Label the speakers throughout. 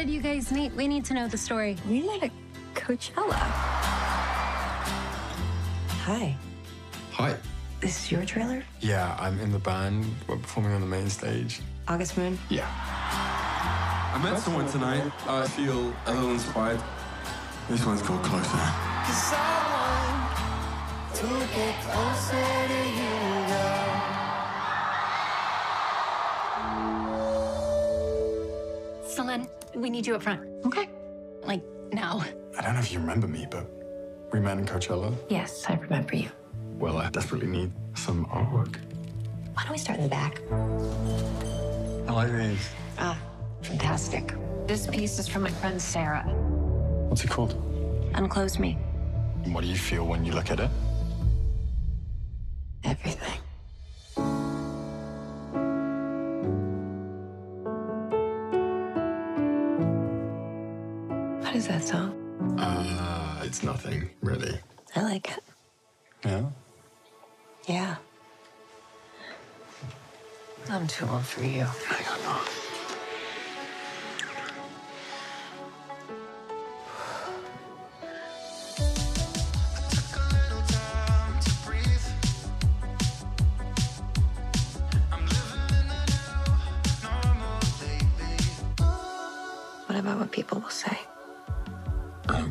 Speaker 1: did you guys meet? We need to know the story.
Speaker 2: We met at Coachella. Hi.
Speaker 3: Hi.
Speaker 2: This is your trailer?
Speaker 3: Yeah, I'm in the band. We're performing on the main stage.
Speaker 2: August Moon?
Speaker 3: Yeah.
Speaker 4: I met someone tonight. I feel a little inspired. This one's called Closer.
Speaker 1: Solène, we need you up front.
Speaker 2: Okay.
Speaker 1: Like, now.
Speaker 3: I don't know if you remember me, but we met in Coachella.
Speaker 2: Yes, I remember you.
Speaker 3: Well, I desperately need some artwork.
Speaker 2: Why don't we start in the back?
Speaker 3: I like these.
Speaker 2: Ah, fantastic. This piece is from my friend Sarah.
Speaker 3: What's it called?
Speaker 2: Unclose me.
Speaker 3: And what do you feel when you look at it?
Speaker 2: What is that song?
Speaker 3: Uh, it's nothing, really.
Speaker 2: I like it.
Speaker 3: Yeah?
Speaker 2: Yeah. I'm too old for you.
Speaker 3: I don't know.
Speaker 2: What about what people will say?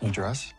Speaker 3: Your dress?